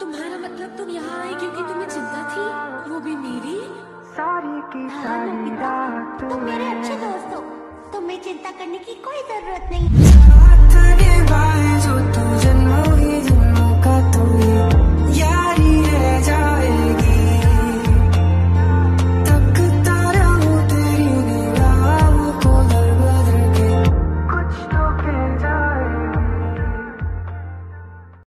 तुम्हारा मतलब तुम यहाँ आई क्योंकि तुम्हें चिंता थी? वो भी मेरी? सारी की हाँ, सारी रात तुम मेरे अच्छे दोस्त हो तुम्हें चिंता करने की कोई ज़रूरत नहीं।